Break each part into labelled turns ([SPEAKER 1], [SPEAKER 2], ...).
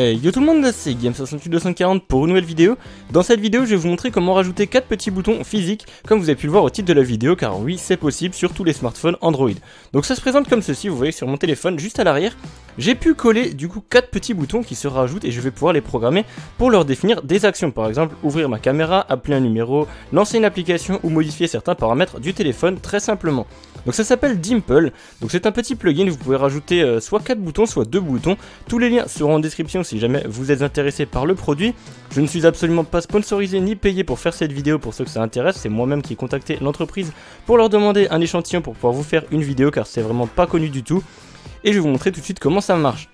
[SPEAKER 1] Hey, yo tout le monde, c'est Game68240 pour une nouvelle vidéo. Dans cette vidéo, je vais vous montrer comment rajouter 4 petits boutons physiques, comme vous avez pu le voir au titre de la vidéo, car oui, c'est possible sur tous les smartphones Android. Donc ça se présente comme ceci, vous voyez sur mon téléphone, juste à l'arrière, j'ai pu coller du coup 4 petits boutons qui se rajoutent et je vais pouvoir les programmer pour leur définir des actions. Par exemple, ouvrir ma caméra, appeler un numéro, lancer une application ou modifier certains paramètres du téléphone très simplement. Donc ça s'appelle Dimple, donc c'est un petit plugin, vous pouvez rajouter euh, soit 4 boutons, soit 2 boutons. Tous les liens seront en description si jamais vous êtes intéressé par le produit. Je ne suis absolument pas sponsorisé ni payé pour faire cette vidéo pour ceux que ça intéresse, c'est moi-même qui ai contacté l'entreprise pour leur demander un échantillon pour pouvoir vous faire une vidéo car c'est vraiment pas connu du tout. Et je vais vous montrer tout de suite comment ça marche.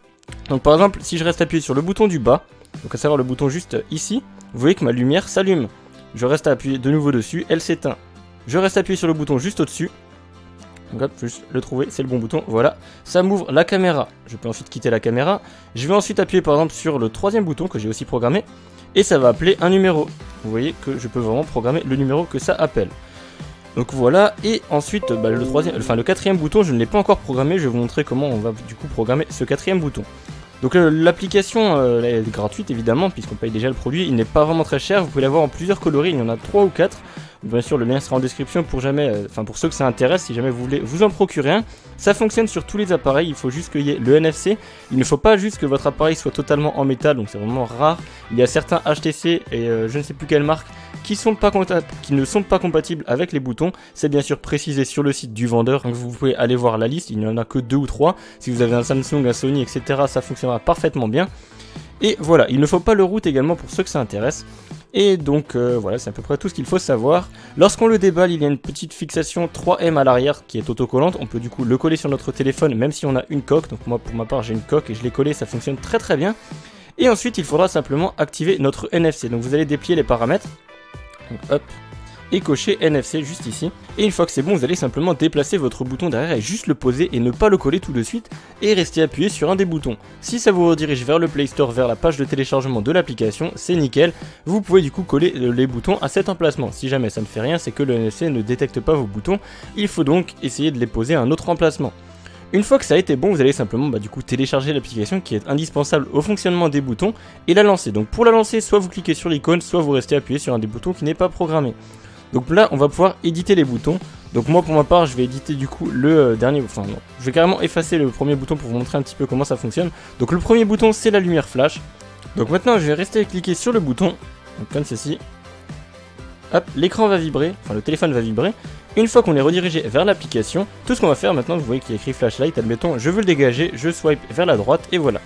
[SPEAKER 1] Donc par exemple, si je reste appuyé sur le bouton du bas, donc à savoir le bouton juste ici, vous voyez que ma lumière s'allume. Je reste appuyé de nouveau dessus, elle s'éteint. Je reste appuyé sur le bouton juste au-dessus, donc hop, juste le trouver, c'est le bon bouton, voilà. Ça m'ouvre la caméra. Je peux ensuite quitter la caméra. Je vais ensuite appuyer par exemple sur le troisième bouton que j'ai aussi programmé. Et ça va appeler un numéro. Vous voyez que je peux vraiment programmer le numéro que ça appelle. Donc voilà, et ensuite bah, le quatrième bouton, je ne l'ai pas encore programmé, je vais vous montrer comment on va du coup programmer ce quatrième bouton. Donc euh, l'application euh, est gratuite évidemment, puisqu'on paye déjà le produit, il n'est pas vraiment très cher, vous pouvez l'avoir en plusieurs coloris, il y en a 3 ou 4. Bien sûr, le lien sera en description pour jamais, euh, enfin pour ceux que ça intéresse, si jamais vous voulez vous en procurer un. Ça fonctionne sur tous les appareils, il faut juste qu'il y ait le NFC. Il ne faut pas juste que votre appareil soit totalement en métal, donc c'est vraiment rare. Il y a certains HTC et euh, je ne sais plus quelle marque qui, ne sont pas compatibles avec les boutons. C'est bien sûr précisé sur le site du vendeur, donc vous pouvez aller voir la liste. Il n'y en a que deux ou trois. Si vous avez un Samsung, un Sony, etc., ça fonctionnera parfaitement bien. Et voilà, il ne faut pas le route également pour ceux que ça intéresse. Et donc euh, voilà, c'est à peu près tout ce qu'il faut savoir. Lorsqu'on le déballe, il y a une petite fixation 3M à l'arrière qui est autocollante. On peut du coup le coller sur notre téléphone même si on a une coque. Donc moi pour ma part j'ai une coque et je l'ai collé, ça fonctionne très très bien. Et ensuite il faudra simplement activer notre NFC. Donc vous allez déplier les paramètres. Donc hop, et cocher NFC juste ici. Et une fois que c'est bon, vous allez simplement déplacer votre bouton derrière et juste le poser et ne pas le coller tout de suite et rester appuyé sur un des boutons. Si ça vous redirige vers le Play Store, vers la page de téléchargement de l'application, c'est nickel. Vous pouvez du coup coller les boutons à cet emplacement. Si jamais ça ne fait rien, c'est que le NFC ne détecte pas vos boutons. Il faut donc essayer de les poser à un autre emplacement. Une fois que ça a été bon, vous allez simplement bah, du coup télécharger l'application qui est indispensable au fonctionnement des boutons et la lancer. Donc pour la lancer, soit vous cliquez sur l'icône, soit vous restez appuyé sur un des boutons qui n'est pas programmé. Donc là, on va pouvoir éditer les boutons. Donc moi, pour ma part, je vais éditer du coup le euh, dernier... Enfin non, je vais carrément effacer le premier bouton pour vous montrer un petit peu comment ça fonctionne. Donc le premier bouton, c'est la lumière flash. Donc maintenant, je vais rester cliquer sur le bouton, donc comme ceci. Hop, l'écran va vibrer, enfin le téléphone va vibrer. Une fois qu'on est redirigé vers l'application, tout ce qu'on va faire maintenant, vous voyez qu'il y a écrit flashlight, admettons, je veux le dégager, je swipe vers la droite et voilà.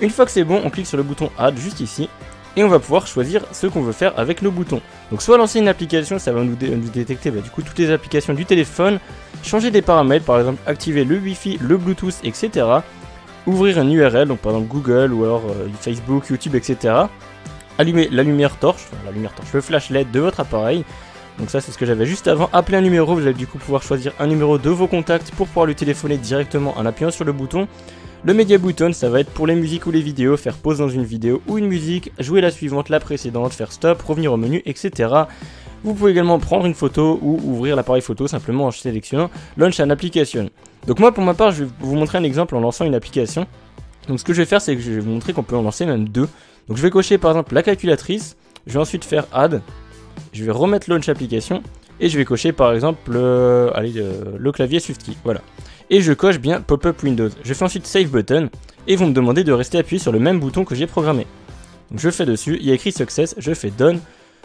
[SPEAKER 1] Une fois que c'est bon, on clique sur le bouton Add juste ici et on va pouvoir choisir ce qu'on veut faire avec nos boutons. Donc soit lancer une application, ça va nous, détecter bah, du coup toutes les applications du téléphone, changer des paramètres, par exemple activer le Wi-Fi, le Bluetooth, etc. Ouvrir un URL, donc par exemple Google ou alors euh, Facebook, YouTube, etc. Allumer la lumière torche, enfin la lumière torche, le flash LED de votre appareil. Donc ça c'est ce que j'avais juste avant. Appeler un numéro, vous allez du coup pouvoir choisir un numéro de vos contacts pour pouvoir lui téléphoner directement en appuyant sur le bouton. Le Media Button, ça va être pour les musiques ou les vidéos, faire pause dans une vidéo ou une musique, jouer la suivante, la précédente, faire stop, revenir au menu, etc. Vous pouvez également prendre une photo ou ouvrir l'appareil photo simplement en sélectionnant Launch an Application. Donc moi pour ma part, je vais vous montrer un exemple en lançant une application. Donc ce que je vais faire, c'est que je vais vous montrer qu'on peut en lancer même deux. Donc je vais cocher par exemple la calculatrice, je vais ensuite faire Add, je vais remettre Launch Application et je vais cocher par exemple le, allez, le clavier SwiftKey. Voilà et je coche bien Pop-up Windows. Je fais ensuite Save Button et vous me demandez de rester appuyé sur le même bouton que j'ai programmé. Donc je fais dessus, il y a écrit Success, je fais Done,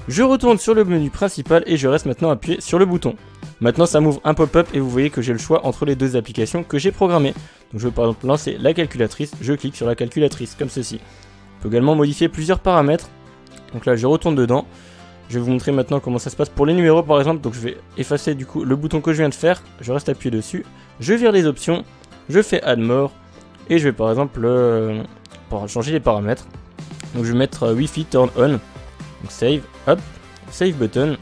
[SPEAKER 1] je retourne sur le menu principal et je reste maintenant appuyé sur le bouton. Maintenant ça m'ouvre un pop-up et vous voyez que j'ai le choix entre les deux applications que j'ai programmées. Donc je veux par exemple lancer la calculatrice, je clique sur la calculatrice comme ceci. On peut également modifier plusieurs paramètres. Donc là je retourne dedans. Je vais vous montrer maintenant comment ça se passe pour les numéros par exemple. Donc je vais effacer du coup le bouton que je viens de faire. Je reste appuyé dessus je vire les options, je fais add more, et je vais par exemple euh, changer les paramètres. Donc je vais mettre euh, Wi-Fi turn on, donc save, hop, save button.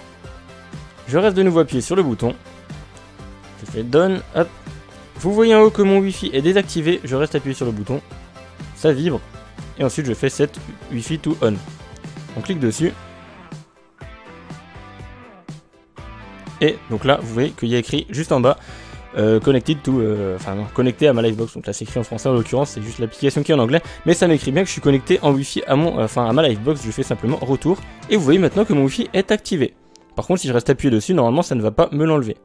[SPEAKER 1] Je reste de nouveau appuyé sur le bouton. Je fais done, hop. Vous voyez en haut que mon Wi-Fi est désactivé, je reste appuyé sur le bouton. Ça vibre. Et ensuite je fais set Wi-Fi to on. On clique dessus. Et donc là, vous voyez qu'il y a écrit juste en bas euh, connected to, euh, enfin connecté à ma Livebox. Donc là c'est écrit en français en l'occurrence, c'est juste l'application qui est en anglais, mais ça m'écrit bien que je suis connecté en Wi-Fi à mon, enfin à ma Livebox. Je fais simplement retour et vous voyez maintenant que mon Wi-Fi est activé. Par contre, si je reste appuyé dessus, normalement ça ne va pas me l'enlever.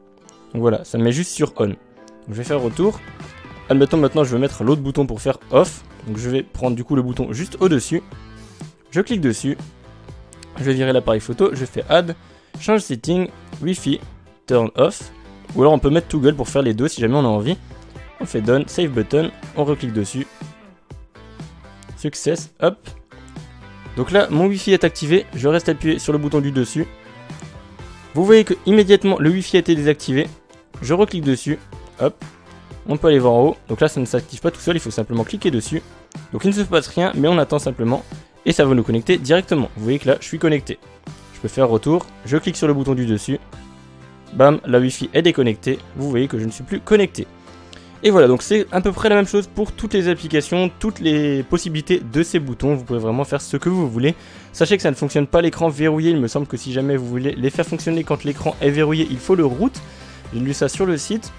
[SPEAKER 1] Donc voilà, ça me met juste sur on. Je vais faire retour. Admettons maintenant je vais mettre l'autre bouton pour faire off. Donc je vais prendre du coup le bouton juste au-dessus. Je clique dessus. Je vais virer l'appareil photo. Je fais add, change setting, Wi-Fi, turn off. Ou alors on peut mettre toggle pour faire les deux si jamais on a envie. On fait done, save button, on reclique dessus. Success, hop. Donc là, mon Wi-Fi est activé. Je reste appuyé sur le bouton du dessus. Vous voyez que immédiatement le Wi-Fi a été désactivé. Je reclique dessus, hop. On peut aller voir en haut. Donc là, ça ne s'active pas tout seul, il faut simplement cliquer dessus. Donc il ne se passe rien, mais on attend simplement. Et ça va nous connecter directement. Vous voyez que là, je suis connecté. Je peux faire retour. Je clique sur le bouton du dessus. Bam, la Wi-Fi est déconnectée. Vous voyez que je ne suis plus connecté. Et voilà, donc c'est à peu près la même chose pour toutes les applications, toutes les possibilités de ces boutons. Vous pouvez vraiment faire ce que vous voulez. Sachez que ça ne fonctionne pas l'écran verrouillé. Il me semble que si jamais vous voulez les faire fonctionner quand l'écran est verrouillé, il faut le root. J'ai lu ça sur le site.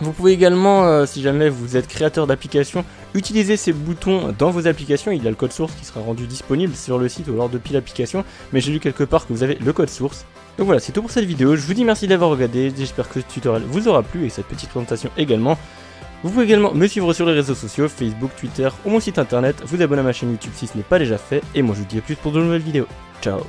[SPEAKER 1] Vous pouvez également, euh, si jamais vous êtes créateur d'applications, utiliser ces boutons dans vos applications. Il y a le code source qui sera rendu disponible sur le site ou lors depuis l'application, mais j'ai lu quelque part que vous avez le code source. Donc voilà, c'est tout pour cette vidéo. Je vous dis merci d'avoir regardé. J'espère que ce tutoriel vous aura plu et cette petite présentation également. Vous pouvez également me suivre sur les réseaux sociaux, Facebook, Twitter ou mon site internet, vous abonner à ma chaîne YouTube si ce n'est pas déjà fait, et moi je vous dis à plus pour de nouvelles vidéos. Ciao